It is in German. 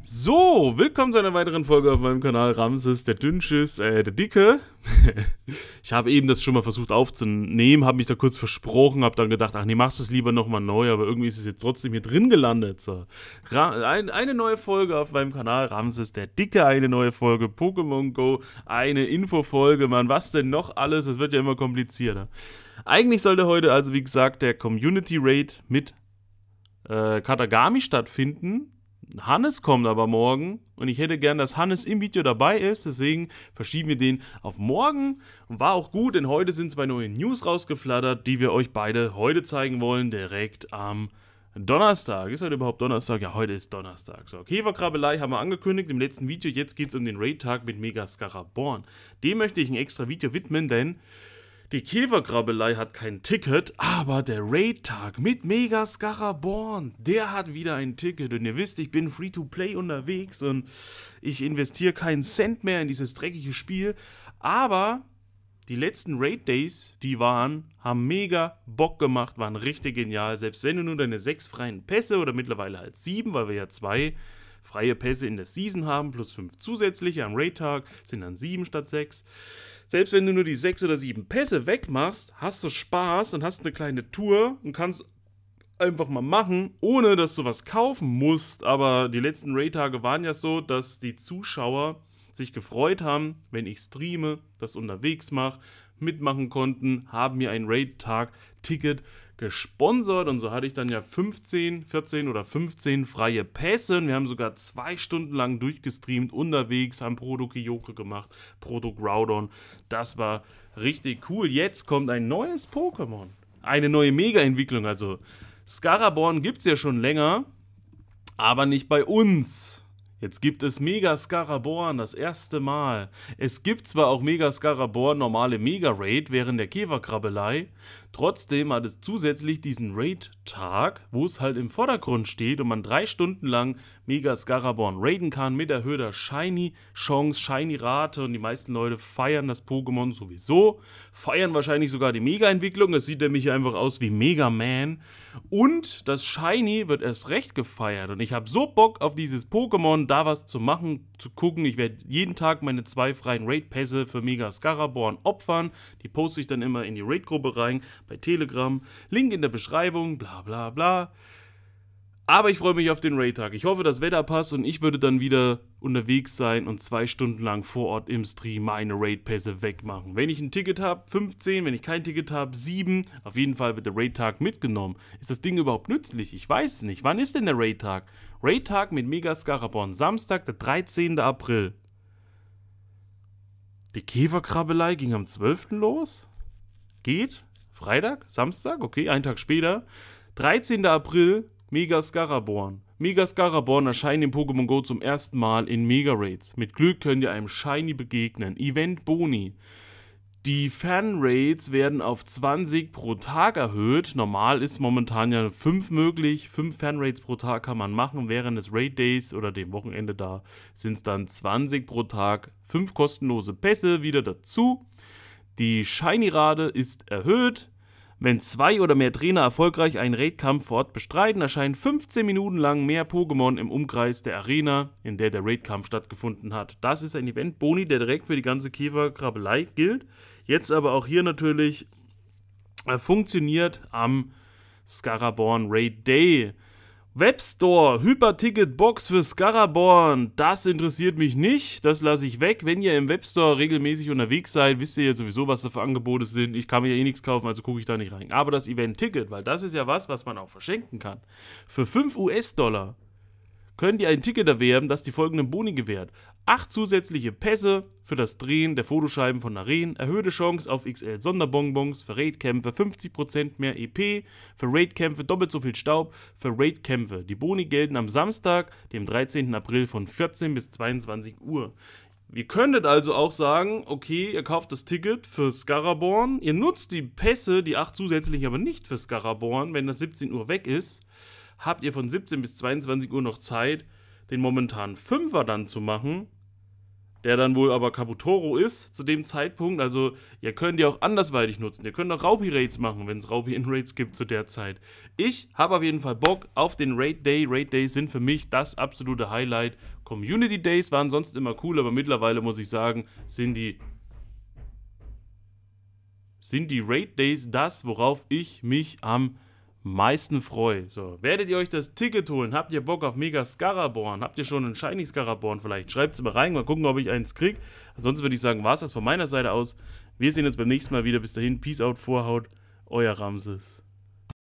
So, willkommen zu einer weiteren Folge auf meinem Kanal Ramses, der Dünnschiss, äh, der Dicke. ich habe eben das schon mal versucht aufzunehmen, habe mich da kurz versprochen, habe dann gedacht, ach nee, machst es lieber nochmal neu, aber irgendwie ist es jetzt trotzdem hier drin gelandet. So. Ein, eine neue Folge auf meinem Kanal Ramses, der Dicke, eine neue Folge Pokémon Go, eine Infofolge, Mann, was denn noch alles? Es wird ja immer komplizierter. Eigentlich sollte heute also, wie gesagt, der Community Raid mit äh, Katagami stattfinden Hannes kommt aber morgen und ich hätte gern, dass Hannes im Video dabei ist. Deswegen verschieben wir den auf morgen. Und war auch gut, denn heute sind zwei neue News rausgeflattert, die wir euch beide heute zeigen wollen, direkt am Donnerstag. Ist heute überhaupt Donnerstag? Ja, heute ist Donnerstag. So, Käferkrabbelei haben wir angekündigt im letzten Video. Jetzt geht es um den Raid-Tag mit Mega Scaraborn. Dem möchte ich ein extra Video widmen, denn die Käferkrabbelei hat kein Ticket, aber der Raid-Tag mit Mega Scaraborn, der hat wieder ein Ticket. Und ihr wisst, ich bin Free-to-Play unterwegs und ich investiere keinen Cent mehr in dieses dreckige Spiel. Aber die letzten Raid-Days, die waren, haben mega Bock gemacht, waren richtig genial. Selbst wenn du nur deine sechs freien Pässe oder mittlerweile halt sieben, weil wir ja zwei freie Pässe in der Season haben, plus fünf zusätzliche am Raid-Tag, sind dann sieben statt sechs selbst wenn du nur die sechs oder sieben Pässe wegmachst, hast du Spaß und hast eine kleine Tour und kannst einfach mal machen, ohne dass du was kaufen musst. Aber die letzten Raid-Tage waren ja so, dass die Zuschauer sich gefreut haben, wenn ich streame, das unterwegs mache, mitmachen konnten, haben mir ein Raid-Tag-Ticket gesponsert und so hatte ich dann ja 15, 14 oder 15 freie Pässe. Wir haben sogar zwei Stunden lang durchgestreamt unterwegs, haben Proto Kyoko gemacht, Proto Groudon. Das war richtig cool. Jetzt kommt ein neues Pokémon. Eine neue Mega-Entwicklung. Also Scaraborn gibt es ja schon länger, aber nicht bei uns. Jetzt gibt es Mega Scaraborn das erste Mal. Es gibt zwar auch Mega Scaraborn normale Mega Raid während der Käferkrabbelei, trotzdem hat es zusätzlich diesen Raid-Tag, wo es halt im Vordergrund steht und man drei Stunden lang Mega Scaraborn raiden kann mit erhöhter Shiny-Chance, Shiny-Rate und die meisten Leute feiern das Pokémon sowieso, feiern wahrscheinlich sogar die Mega-Entwicklung, es sieht nämlich einfach aus wie Mega Man und das Shiny wird erst recht gefeiert und ich habe so Bock auf dieses Pokémon, da was zu machen, zu gucken. Ich werde jeden Tag meine zwei freien Raid-Pässe für Mega Scaraborn opfern. Die poste ich dann immer in die Raid-Gruppe rein bei Telegram. Link in der Beschreibung, bla bla bla. Aber ich freue mich auf den Raid-Tag. Ich hoffe, das Wetter passt und ich würde dann wieder unterwegs sein und zwei Stunden lang vor Ort im Stream meine Raid-Pässe wegmachen. Wenn ich ein Ticket habe, 15, wenn ich kein Ticket habe, 7. Auf jeden Fall wird der Raid-Tag mitgenommen. Ist das Ding überhaupt nützlich? Ich weiß es nicht. Wann ist denn der Raid-Tag? Raid-Tag mit Mega Scarabon, Samstag, der 13. April. Die Käferkrabbelei ging am 12. los? Geht? Freitag? Samstag? Okay, einen Tag später. 13. April, Mega Scaraborn. Mega Scaraborn erscheint in Pokémon Go zum ersten Mal in Mega Raids. Mit Glück könnt ihr einem Shiny begegnen. Event Boni. Die Fan-Raids werden auf 20 pro Tag erhöht. Normal ist momentan ja 5 möglich. 5 Fan-Raids pro Tag kann man machen. Während des Raid-Days oder dem Wochenende da sind es dann 20 pro Tag. 5 kostenlose Pässe wieder dazu. Die Shiny-Rate ist erhöht. Wenn zwei oder mehr Trainer erfolgreich einen Raidkampf vor Ort bestreiten, erscheinen 15 Minuten lang mehr Pokémon im Umkreis der Arena, in der der Raidkampf stattgefunden hat. Das ist ein Event Boni, der direkt für die ganze Käferkrabbelei gilt. Jetzt aber auch hier natürlich äh, funktioniert am Scaraborn Raid Day. Webstore, Hyperticket-Box für Scaraborn, das interessiert mich nicht, das lasse ich weg. Wenn ihr im Webstore regelmäßig unterwegs seid, wisst ihr ja sowieso, was da für Angebote sind. Ich kann mir ja eh nichts kaufen, also gucke ich da nicht rein. Aber das Event-Ticket, weil das ist ja was, was man auch verschenken kann. Für 5 US-Dollar könnt ihr ein Ticket erwerben, das die folgenden Boni gewährt. 8 zusätzliche Pässe für das Drehen der Fotoscheiben von Arenen, erhöhte Chance auf XL Sonderbonbons, für Raidkämpfe 50% mehr EP, für Raidkämpfe doppelt so viel Staub, für Raidkämpfe. Die Boni gelten am Samstag, dem 13. April von 14 bis 22 Uhr. Ihr könntet also auch sagen, okay, ihr kauft das Ticket für Scaraborn, ihr nutzt die Pässe, die 8 zusätzlich aber nicht für Scaraborn, wenn das 17 Uhr weg ist habt ihr von 17 bis 22 Uhr noch Zeit, den momentanen Fünfer dann zu machen, der dann wohl aber Kabutoro ist zu dem Zeitpunkt. Also ihr könnt die auch andersweitig nutzen. Ihr könnt auch Raupi-Raids machen, wenn es Raupi-In-Raids gibt zu der Zeit. Ich habe auf jeden Fall Bock auf den Raid Day. Raid Days sind für mich das absolute Highlight. Community Days waren sonst immer cool, aber mittlerweile muss ich sagen, sind die sind die Raid Days das, worauf ich mich am meisten freue. So, werdet ihr euch das Ticket holen? Habt ihr Bock auf Mega Scaraborn? Habt ihr schon einen Shiny Scaraborn vielleicht? Schreibt es mal rein, mal gucken, ob ich eins kriege. Ansonsten würde ich sagen, war es das von meiner Seite aus. Wir sehen uns beim nächsten Mal wieder. Bis dahin, Peace out, Vorhaut, euer Ramses.